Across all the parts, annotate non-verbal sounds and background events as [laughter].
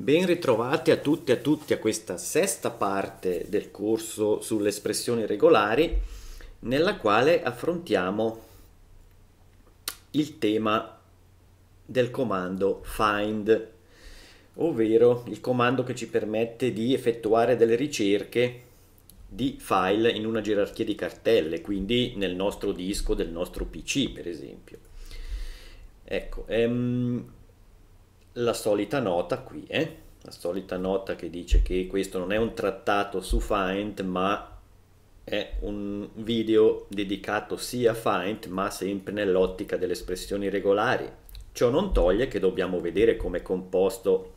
Ben ritrovati a tutti e a tutti a questa sesta parte del corso sulle espressioni regolari nella quale affrontiamo il tema del comando find, ovvero il comando che ci permette di effettuare delle ricerche di file in una gerarchia di cartelle, quindi nel nostro disco del nostro PC per esempio. Ecco, ehm, la solita nota qui, eh? la solita nota che dice che questo non è un trattato su Find, ma è un video dedicato sia a Find, ma sempre nell'ottica delle espressioni regolari. Ciò non toglie che dobbiamo vedere come è composto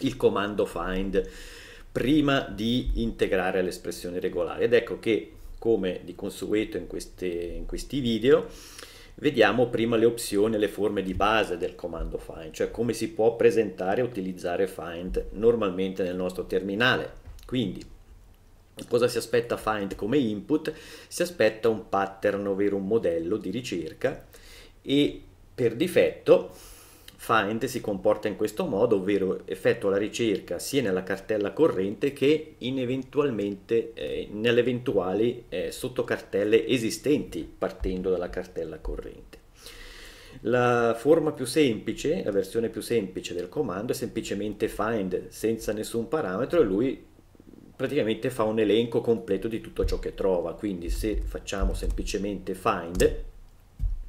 il comando find prima di integrare le espressioni regolari. Ed ecco che, come di consueto in, queste, in questi video, Vediamo prima le opzioni e le forme di base del comando find, cioè come si può presentare e utilizzare find normalmente nel nostro terminale. Quindi, cosa si aspetta find come input? Si aspetta un pattern, ovvero un modello di ricerca e per difetto Find si comporta in questo modo, ovvero effettua la ricerca sia nella cartella corrente che eh, nelle eventuali eh, sottocartelle esistenti partendo dalla cartella corrente. La forma più semplice, la versione più semplice del comando è semplicemente find senza nessun parametro e lui praticamente fa un elenco completo di tutto ciò che trova. Quindi se facciamo semplicemente find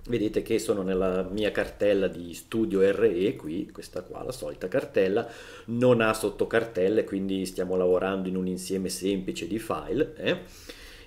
vedete che sono nella mia cartella di studio RE qui, questa qua, la solita cartella, non ha sottocartelle, quindi stiamo lavorando in un insieme semplice di file, eh?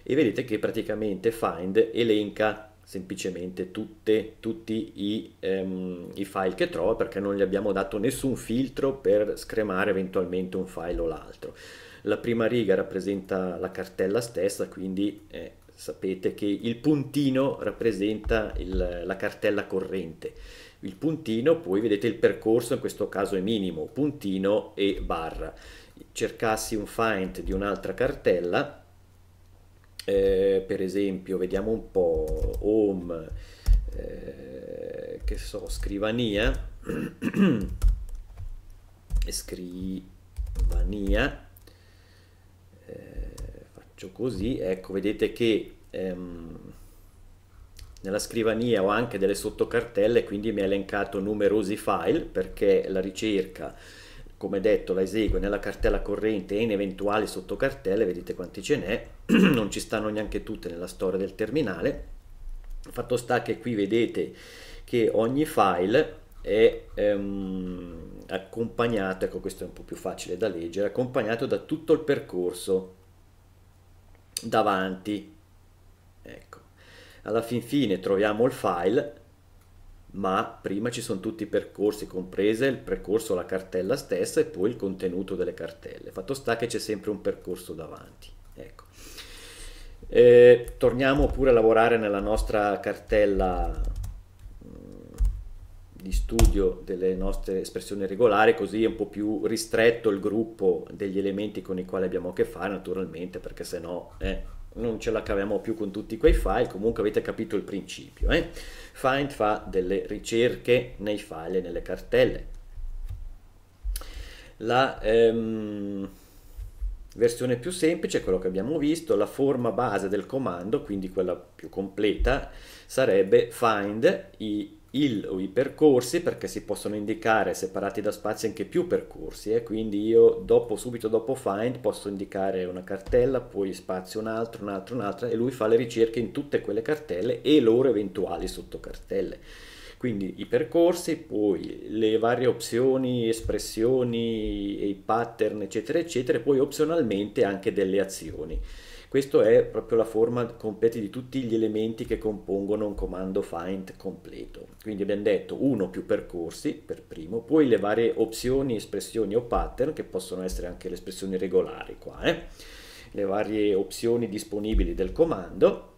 e vedete che praticamente find elenca semplicemente tutte, tutti i, um, i, file che trova perché non gli abbiamo dato nessun filtro per scremare eventualmente un file o l'altro. La prima riga rappresenta la cartella stessa, quindi eh, sapete che il puntino rappresenta il, la cartella corrente. Il puntino, poi vedete il percorso, in questo caso è minimo, puntino e barra. Cercassi un find di un'altra cartella, eh, per esempio, vediamo un po', home, eh, che so, scrivania, [clears throat] scrivania, faccio così, ecco, vedete che ehm, nella scrivania ho anche delle sottocartelle, quindi mi ha elencato numerosi file perché la ricerca, come detto, la esegue nella cartella corrente e in eventuali sottocartelle, vedete quanti ce n'è, [clears throat] non ci stanno neanche tutte nella storia del terminale. Fatto sta che qui vedete che ogni file è ehm, accompagnato, ecco questo è un po' più facile da leggere, accompagnato da tutto il percorso davanti. Ecco. Alla fin fine troviamo il file, ma prima ci sono tutti i percorsi, comprese il percorso alla cartella stessa e poi il contenuto delle cartelle. Fatto sta che c'è sempre un percorso davanti. Ecco. Eh, torniamo pure a lavorare nella nostra cartella di studio delle nostre espressioni regolari, così è un po' più ristretto il gruppo degli elementi con i quali abbiamo a che fare, naturalmente, perché se no eh, non ce la caviamo più con tutti quei file, comunque avete capito il principio. Eh? Find fa delle ricerche nei file e nelle cartelle. La ehm, versione più semplice, quello che abbiamo visto, la forma base del comando, quindi quella più completa, sarebbe find i il o i percorsi perché si possono indicare separati da spazi anche più percorsi eh? quindi io dopo, subito dopo find posso indicare una cartella poi spazio un altro, un altro, un'altra e lui fa le ricerche in tutte quelle cartelle e loro eventuali sottocartelle quindi i percorsi, poi le varie opzioni, espressioni e i pattern eccetera eccetera e poi opzionalmente anche delle azioni questa è proprio la forma completa di tutti gli elementi che compongono un comando find completo. Quindi abbiamo detto uno più percorsi per primo, poi le varie opzioni, espressioni o pattern, che possono essere anche le espressioni regolari qua, eh? le varie opzioni disponibili del comando,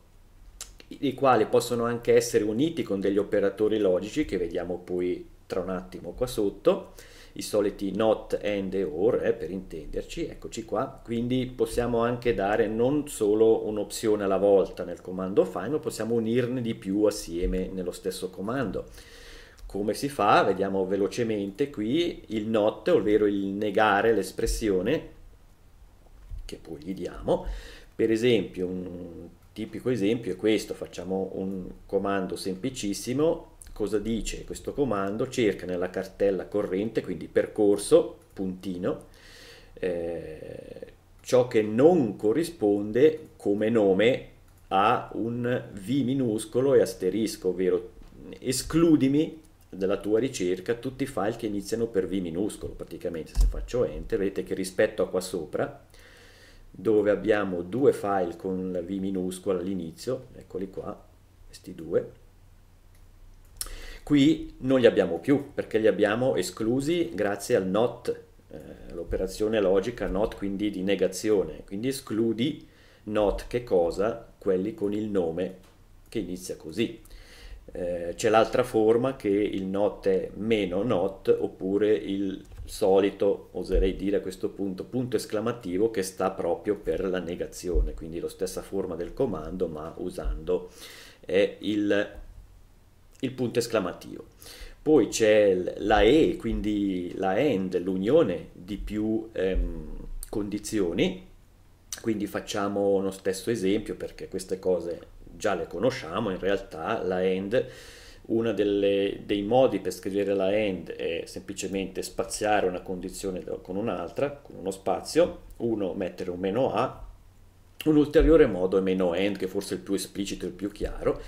i quali possono anche essere uniti con degli operatori logici che vediamo poi tra un attimo qua sotto i soliti not, and e or eh, per intenderci, eccoci qua, quindi possiamo anche dare non solo un'opzione alla volta nel comando find, ma possiamo unirne di più assieme nello stesso comando come si fa? Vediamo velocemente qui il not, ovvero il negare l'espressione che poi gli diamo. Per esempio, un tipico esempio è questo, facciamo un comando semplicissimo. Cosa dice questo comando? Cerca nella cartella corrente, quindi percorso, puntino, eh, ciò che non corrisponde come nome a un V minuscolo e asterisco, ovvero escludimi della tua ricerca tutti i file che iniziano per V minuscolo, praticamente se faccio enter vedete che rispetto a qua sopra dove abbiamo due file con la V minuscola all'inizio, eccoli qua, questi due, qui non li abbiamo più perché li abbiamo esclusi grazie al not, eh, l'operazione logica not quindi di negazione, quindi escludi not che cosa? Quelli con il nome che inizia così. Eh, c'è l'altra forma che il not è meno not oppure il solito, oserei dire a questo punto, punto esclamativo che sta proprio per la negazione, quindi la stessa forma del comando ma usando eh, il, il punto esclamativo. Poi c'è la E, quindi la AND, l'unione di più ehm, condizioni, quindi facciamo uno stesso esempio perché queste cose già le conosciamo, in realtà la AND, uno dei modi per scrivere la AND è semplicemente spaziare una condizione con un'altra, con uno spazio, uno mettere un meno A, un ulteriore modo è meno AND, che forse è il più esplicito e il più chiaro,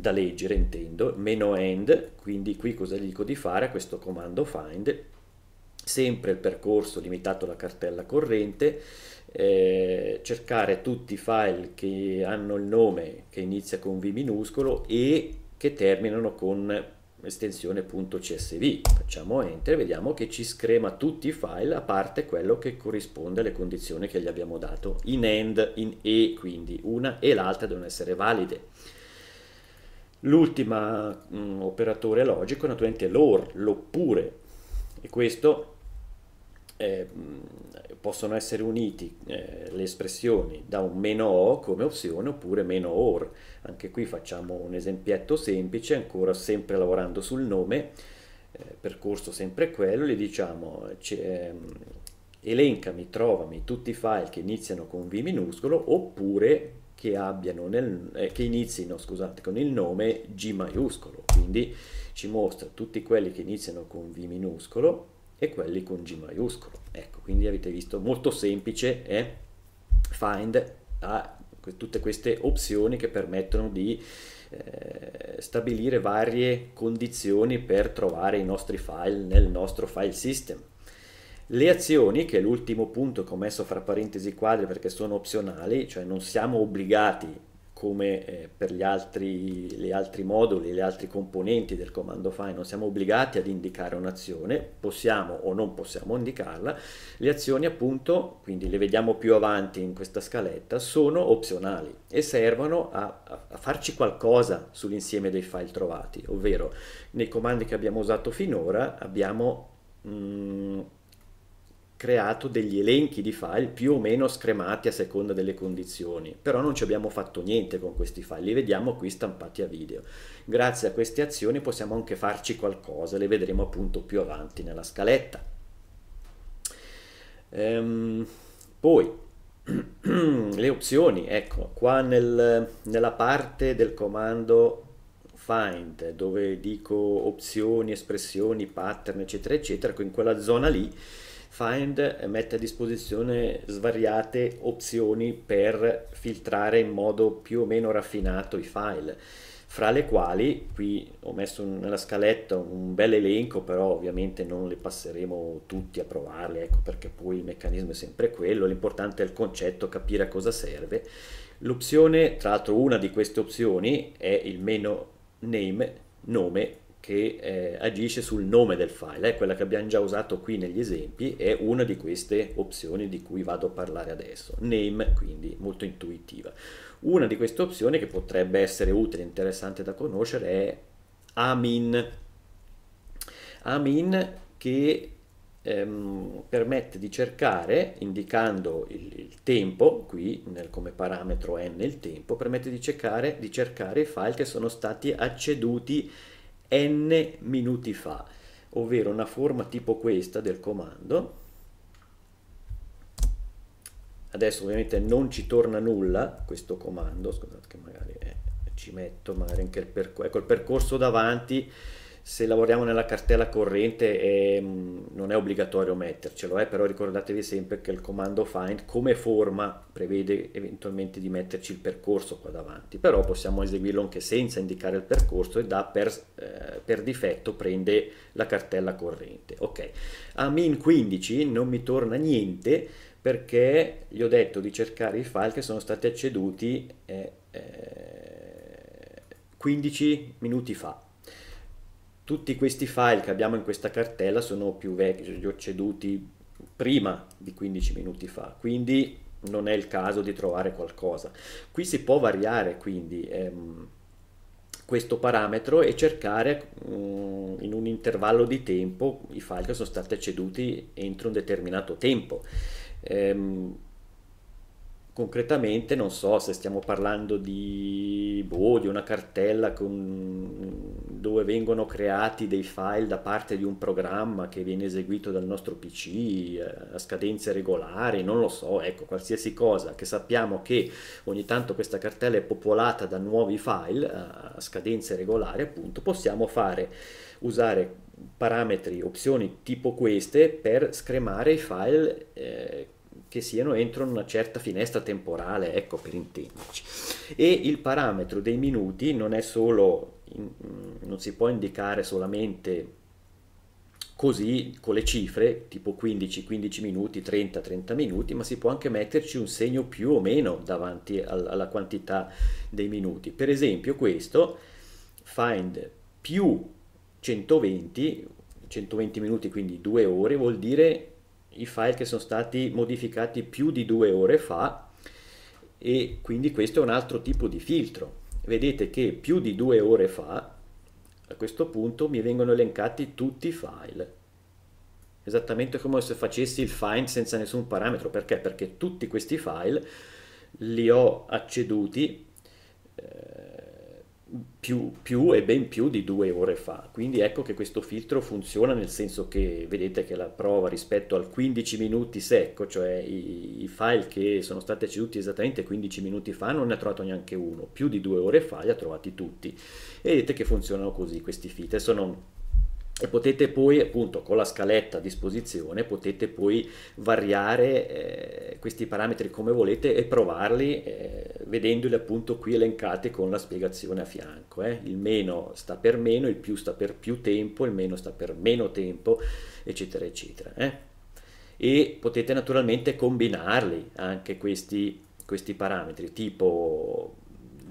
da leggere intendo, meno AND, quindi qui cosa gli dico di fare a questo comando find, sempre il percorso limitato alla cartella corrente, eh, cercare tutti i file che hanno il nome che inizia con V minuscolo e che terminano con estensione .csv. Facciamo enter, vediamo che ci screma tutti i file a parte quello che corrisponde alle condizioni che gli abbiamo dato in AND, in E, quindi una e l'altra devono essere valide. L'ultimo mm, operatore logico naturalmente è l'OR, l'oppure, e questo eh, possono essere uniti eh, le espressioni da un meno o come opzione oppure meno or. Anche qui facciamo un esempietto semplice, ancora sempre lavorando sul nome, eh, percorso sempre quello, gli diciamo ehm, elencami, trovami tutti i file che iniziano con V minuscolo oppure che, nel, eh, che inizino scusate, con il nome G maiuscolo, quindi ci mostra tutti quelli che iniziano con V minuscolo e quelli con G maiuscolo. Ecco, quindi avete visto molto semplice è eh? find ha tutte queste opzioni che permettono di eh, stabilire varie condizioni per trovare i nostri file nel nostro file system. Le azioni, che è l'ultimo punto che ho messo fra parentesi quadri perché sono opzionali, cioè non siamo obbligati come eh, per gli altri, gli altri moduli, gli altri componenti del comando find, non siamo obbligati ad indicare un'azione, possiamo o non possiamo indicarla, le azioni appunto, quindi le vediamo più avanti in questa scaletta, sono opzionali e servono a, a farci qualcosa sull'insieme dei file trovati, ovvero nei comandi che abbiamo usato finora abbiamo... Mh, mm, creato degli elenchi di file più o meno scremati a seconda delle condizioni, però non ci abbiamo fatto niente con questi file, li vediamo qui stampati a video. Grazie a queste azioni possiamo anche farci qualcosa, le vedremo appunto più avanti nella scaletta. Ehm, poi, [clears throat] le opzioni, ecco, qua nel, nella parte del comando find dove dico opzioni, espressioni, pattern eccetera eccetera, in quella zona lì Find mette a disposizione svariate opzioni per filtrare in modo più o meno raffinato i file, fra le quali qui ho messo nella scaletta un bel elenco, però ovviamente non le passeremo tutti a provarli, ecco perché poi il meccanismo è sempre quello, l'importante è il concetto, capire a cosa serve. L'opzione, tra l'altro una di queste opzioni è il meno name, nome che eh, agisce sul nome del file, eh, quella che abbiamo già usato qui negli esempi, è una di queste opzioni di cui vado a parlare adesso. Name, quindi molto intuitiva. Una di queste opzioni che potrebbe essere utile e interessante da conoscere è amin. Amin che ehm, permette di cercare, indicando il, il tempo, qui nel, come parametro n il tempo, permette di cercare, di cercare i file che sono stati acceduti n minuti fa, ovvero una forma tipo questa del comando. Adesso ovviamente non ci torna nulla questo comando, scusate che magari eh, ci metto magari anche il percorso, ecco il percorso davanti se lavoriamo nella cartella corrente mm, non è obbligatorio mettercelo, eh, però ricordatevi sempre che il comando find come forma prevede eventualmente di metterci il percorso qua davanti, però possiamo eseguirlo anche senza indicare il percorso e da per, eh, per difetto prende la cartella corrente. Ok, a min 15 non mi torna niente perché gli ho detto di cercare i file che sono stati acceduti eh, 15 eh, minuti fa tutti questi file che abbiamo in questa cartella sono più vecchi, li ho ceduti prima di 15 minuti fa, quindi non è il caso di trovare qualcosa. Qui si può variare quindi ehm, questo parametro e cercare um, in un intervallo di tempo i file che sono stati ceduti entro un determinato tempo. Ehm, concretamente non so se stiamo parlando di, boh, di una cartella con, dove vengono creati dei file da parte di un programma che viene eseguito dal nostro PC eh, a scadenze regolari, non lo so, ecco, qualsiasi cosa che sappiamo che ogni tanto questa cartella è popolata da nuovi file eh, a scadenze regolari, appunto, possiamo fare usare parametri, opzioni tipo queste per scremare i file eh, che siano entro una certa finestra temporale, ecco per intenderci. E il parametro dei minuti non è solo, non si può indicare solamente così con le cifre, tipo 15, 15 minuti, 30, 30 minuti, ma si può anche metterci un segno più o meno davanti alla quantità dei minuti. Per esempio questo, find più 120, 120 minuti, quindi 2 ore, vuol dire i file che sono stati modificati più di due ore fa e quindi questo è un altro tipo di filtro. Vedete che più di due ore fa a questo punto mi vengono elencati tutti i file esattamente come se facessi il find senza nessun parametro perché? perché tutti questi file li ho acceduti più, più, e ben più di due ore fa. Quindi ecco che questo filtro funziona nel senso che vedete che la prova rispetto al 15 minuti secco, cioè i, i file che sono stati ceduti esattamente 15 minuti fa, non ne ha trovato neanche uno, più di due ore fa li ha trovati tutti. E vedete che funzionano così questi filtri. Sono e potete poi appunto con la scaletta a disposizione potete poi variare eh, questi parametri come volete e provarli eh, vedendoli appunto qui elencati con la spiegazione a fianco eh. il meno sta per meno il più sta per più tempo il meno sta per meno tempo eccetera eccetera eh. e potete naturalmente combinarli anche questi, questi parametri tipo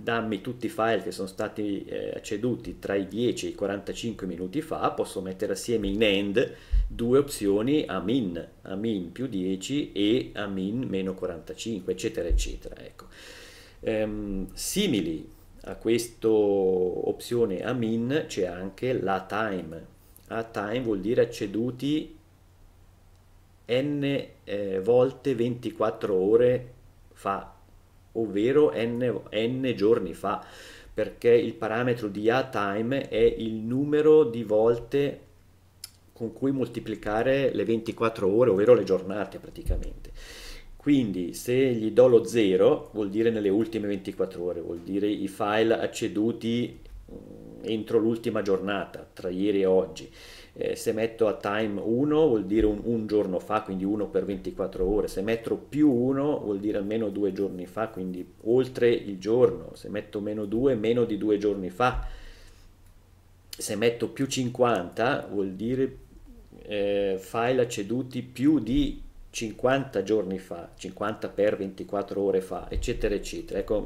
dammi tutti i file che sono stati eh, acceduti tra i 10 e i 45 minuti fa, posso mettere assieme in AND due opzioni a min, a min più 10 e a min meno 45, eccetera, eccetera. Ecco. Ehm, simili a questa opzione a min c'è anche la time. A time vuol dire acceduti n eh, volte 24 ore fa ovvero n, n giorni fa, perché il parametro di a time è il numero di volte con cui moltiplicare le 24 ore, ovvero le giornate praticamente. Quindi se gli do lo 0 vuol dire nelle ultime 24 ore, vuol dire i file acceduti mm, entro l'ultima giornata, tra ieri e oggi eh, se metto a time 1 vuol dire un, un, giorno fa, quindi 1 per 24 ore, se metto più 1 vuol dire almeno due giorni fa, quindi oltre il giorno, se metto meno 2 meno di due giorni fa, se metto più 50 vuol dire eh, file acceduti più di 50 giorni fa, 50 per 24 ore fa, eccetera, eccetera. Ecco,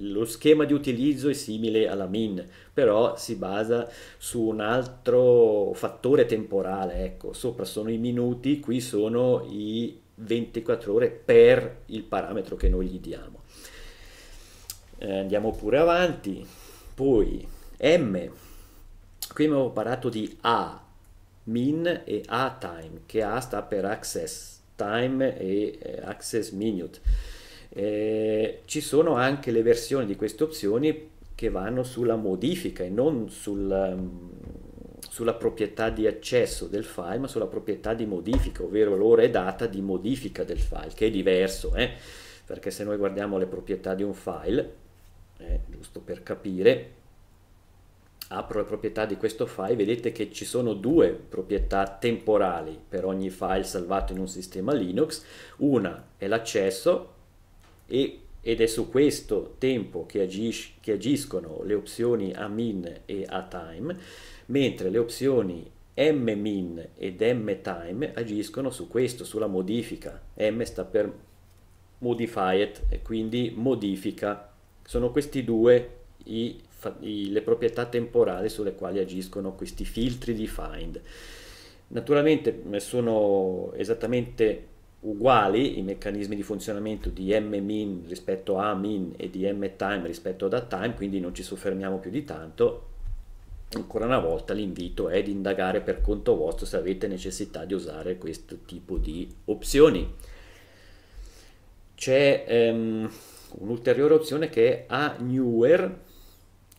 lo schema di utilizzo è simile alla min, però si basa su un altro fattore temporale, ecco, sopra sono i minuti, qui sono i 24 ore per il parametro che noi gli diamo. Eh, andiamo pure avanti, poi m, qui abbiamo parlato di a, min e a time, che a sta per access time e eh, access minute. Eh, ci sono anche le versioni di queste opzioni che vanno sulla modifica e non sul, um, sulla proprietà di accesso del file, ma sulla proprietà di modifica, ovvero l'ora e data di modifica del file, che è diverso, eh? perché se noi guardiamo le proprietà di un file, eh, giusto per capire, apro le proprietà di questo file, vedete che ci sono due proprietà temporali per ogni file salvato in un sistema Linux, una è l'accesso e ed è su questo tempo che, agisc che agiscono le opzioni amin e atime, mentre le opzioni mmin ed mtime agiscono su questo, sulla modifica. m sta per modified quindi modifica. Sono questi due i, le proprietà temporali sulle quali agiscono questi filtri di find. Naturalmente sono esattamente uguali i meccanismi di funzionamento di mmin rispetto a min e di mtime rispetto ad attime, quindi non ci soffermiamo più di tanto. Ancora una volta l'invito è di indagare per conto vostro se avete necessità di usare questo tipo di opzioni. C'è um, un'ulteriore opzione che è a newer,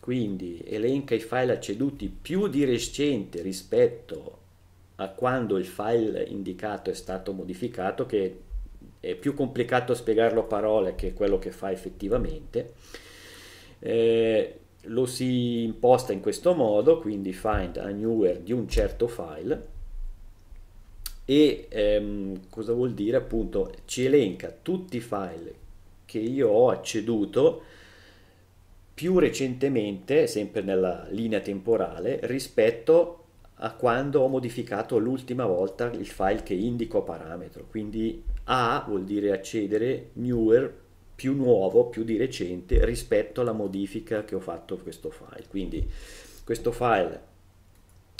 quindi elenca i file acceduti più di recente rispetto a quando il file indicato è stato modificato, che è più complicato spiegarlo a parole che quello che fa effettivamente. Eh, lo si imposta in questo modo, quindi find a newer di un certo file e ehm, cosa vuol dire appunto ci elenca tutti i file che io ho acceduto più recentemente, sempre nella linea temporale, rispetto a quando ho modificato l'ultima volta il file che indico parametro. Quindi A vuol dire accedere, newer, più nuovo, più di recente rispetto alla modifica che ho fatto a questo file. Quindi questo file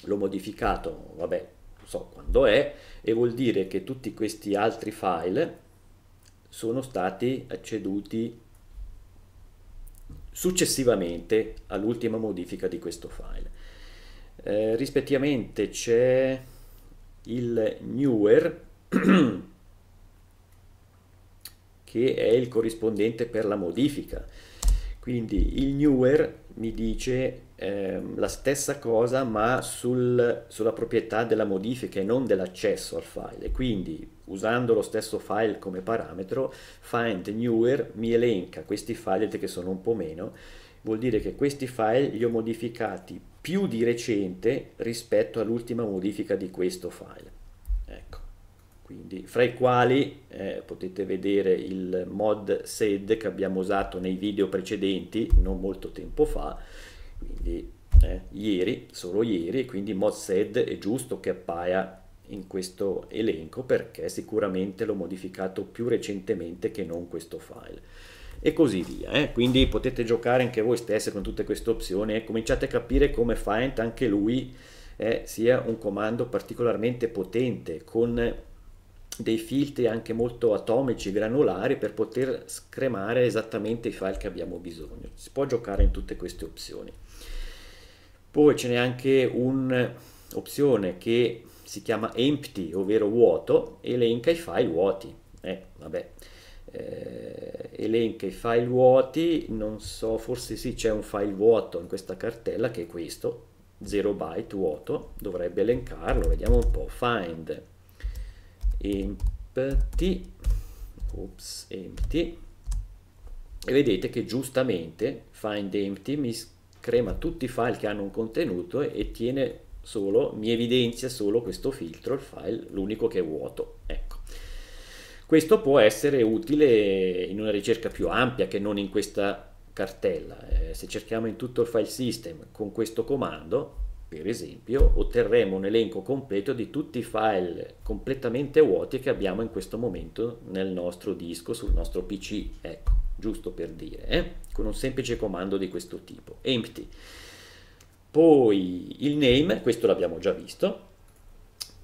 l'ho modificato, vabbè, non so quando è, e vuol dire che tutti questi altri file sono stati acceduti successivamente all'ultima modifica di questo file. Eh, rispettivamente c'è il newer [clears throat] che è il corrispondente per la modifica quindi il newer mi dice eh, la stessa cosa ma sul, sulla proprietà della modifica e non dell'accesso al file quindi usando lo stesso file come parametro find newer mi elenca questi file che sono un po' meno vuol dire che questi file li ho modificati più di recente rispetto all'ultima modifica di questo file. Ecco, quindi fra i quali eh, potete vedere il mod sed che abbiamo usato nei video precedenti, non molto tempo fa, quindi eh, ieri, solo ieri, quindi mod sed è giusto che appaia in questo elenco perché sicuramente l'ho modificato più recentemente che non questo file e così via. Eh? Quindi potete giocare anche voi stessi con tutte queste opzioni e cominciate a capire come Find anche lui eh, sia un comando particolarmente potente con dei filtri anche molto atomici, granulari per poter scremare esattamente i file che abbiamo bisogno. Si può giocare in tutte queste opzioni. Poi ce n'è anche un'opzione che si chiama empty, ovvero vuoto, elenca i file vuoti. Eh, vabbè, eh, elenca i file vuoti, non so, forse sì c'è un file vuoto in questa cartella che è questo, 0 byte vuoto, dovrebbe elencarlo, vediamo un po', find empty, oops, empty, e vedete che giustamente find empty mi crema tutti i file che hanno un contenuto e tiene solo, mi evidenzia solo questo filtro, il file, l'unico che è vuoto, ecco. Questo può essere utile in una ricerca più ampia che non in questa cartella. Eh, se cerchiamo in tutto il file system con questo comando, per esempio, otterremo un elenco completo di tutti i file completamente vuoti che abbiamo in questo momento nel nostro disco, sul nostro PC. Ecco, giusto per dire, eh? con un semplice comando di questo tipo, empty. Poi il name, questo l'abbiamo già visto,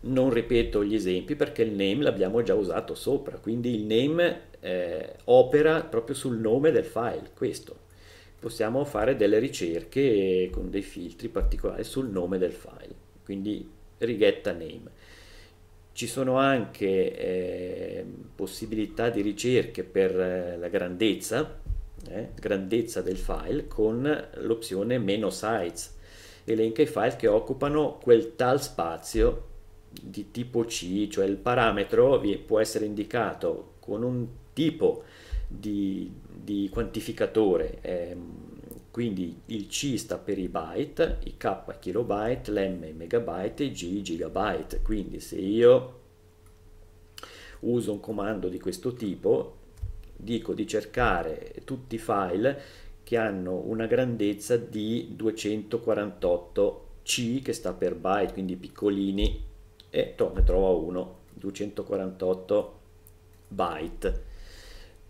non ripeto gli esempi perché il name l'abbiamo già usato sopra, quindi il name eh, opera proprio sul nome del file, questo. Possiamo fare delle ricerche con dei filtri particolari sul nome del file, quindi righetta name. Ci sono anche eh, possibilità di ricerche per eh, la grandezza, eh, grandezza del file con l'opzione meno size, elenca i file che occupano quel tal spazio di tipo C, cioè il parametro può essere indicato con un tipo di, di quantificatore, ehm, quindi il C sta per i byte, i K kilobyte, l'M i megabyte i G gigabyte, quindi se io uso un comando di questo tipo, dico di cercare tutti i file che hanno una grandezza di 248 C che sta per byte, quindi piccolini, e to, ne trovo uno, 248 byte,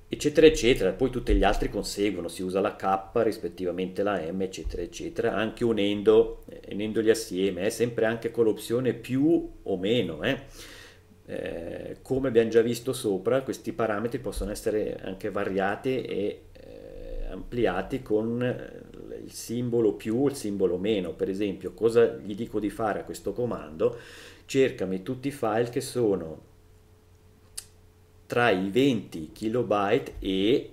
eccetera, eccetera. Poi tutti gli altri conseguono, si usa la K, rispettivamente la M, eccetera, eccetera, anche unendo, eh, unendoli assieme, eh, sempre anche con l'opzione più o meno. Eh. Eh, come abbiamo già visto sopra, questi parametri possono essere anche variati e ampliati con eh, il simbolo più o il simbolo meno. Per esempio, cosa gli dico di fare a questo comando? cercami tutti i file che sono tra i 20 kilobyte e,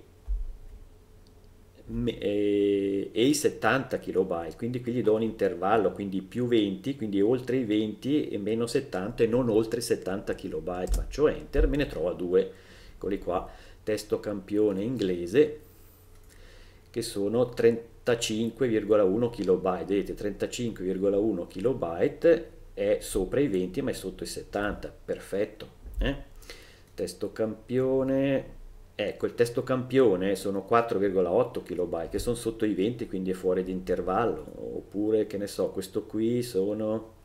e, e, i 70 kilobyte quindi qui gli do un intervallo quindi più 20 quindi oltre i 20 e meno 70 e non oltre i 70 kilobyte faccio enter me ne trovo due eccoli qua testo campione inglese che sono 35,1 kilobyte vedete 35,1 kilobyte è sopra i 20 ma è sotto i 70, perfetto. Eh? Testo campione, ecco il testo campione sono 4,8 KB che sono sotto i 20 quindi è fuori di intervallo, oppure che ne so, questo qui sono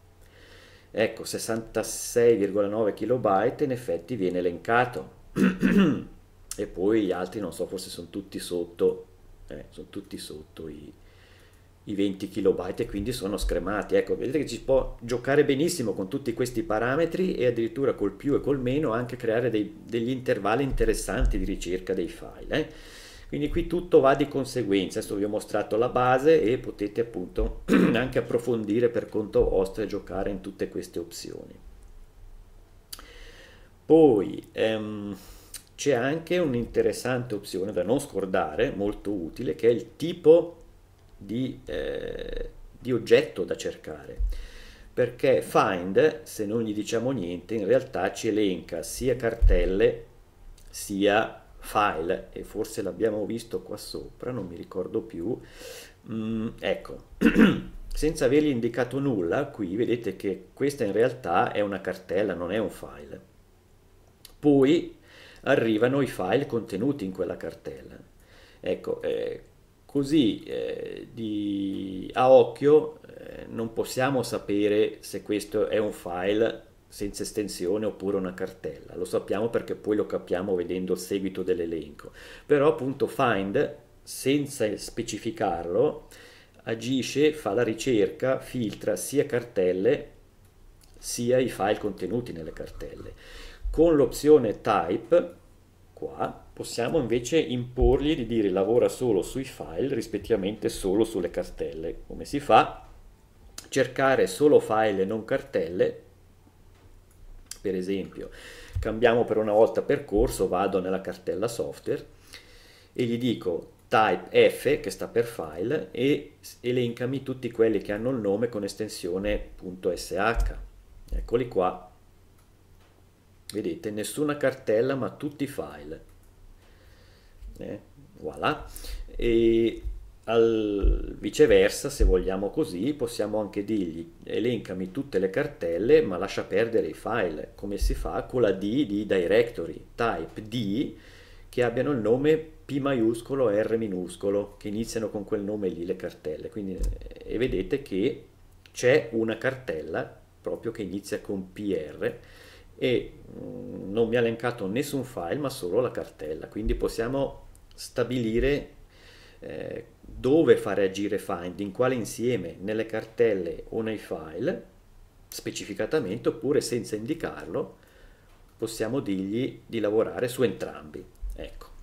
ecco 66,9 KB in effetti viene elencato [clears throat] e poi gli altri non so forse sono tutti sotto eh, sono tutti sotto i i 20 kilobyte e quindi sono scremati. Ecco, vedete che si può giocare benissimo con tutti questi parametri e addirittura col più e col meno anche creare dei, degli intervalli interessanti di ricerca dei file. Eh? Quindi qui tutto va di conseguenza, adesso vi ho mostrato la base e potete appunto [clears throat] anche approfondire per conto vostro e giocare in tutte queste opzioni. Poi ehm, c'è anche un'interessante opzione da non scordare, molto utile, che è il tipo di, eh, di oggetto da cercare. Perché find se non gli diciamo niente in realtà ci elenca sia cartelle sia file. E forse l'abbiamo visto qua sopra non mi ricordo più. Mm, ecco [clears throat] senza avergli indicato nulla qui vedete che questa in realtà è una cartella non è un file. Poi arrivano i file contenuti in quella cartella. Ecco eh, Così eh, di, a occhio eh, non possiamo sapere se questo è un file senza estensione oppure una cartella, lo sappiamo perché poi lo capiamo vedendo il seguito dell'elenco, però appunto find senza specificarlo agisce, fa la ricerca, filtra sia cartelle sia i file contenuti nelle cartelle. Con l'opzione type qua possiamo invece imporgli di dire lavora solo sui file, rispettivamente solo sulle cartelle. Come si fa? Cercare solo file e non cartelle, per esempio, cambiamo per una volta percorso, vado nella cartella software e gli dico type F, che sta per file, e elencami tutti quelli che hanno il nome con estensione .sh. Eccoli qua. Vedete, nessuna cartella ma tutti i file eh, voilà. E al viceversa, se vogliamo così, possiamo anche dirgli elencami tutte le cartelle ma lascia perdere i file, come si fa con la D di directory, type D, che abbiano il nome P maiuscolo R minuscolo, che iniziano con quel nome lì le cartelle. Quindi, e vedete che c'è una cartella proprio che inizia con PR e mm, non mi ha elencato nessun file ma solo la cartella, quindi possiamo stabilire eh, dove fare agire find, in quale insieme, nelle cartelle o nei file, specificatamente, oppure senza indicarlo, possiamo dirgli di lavorare su entrambi. Ecco.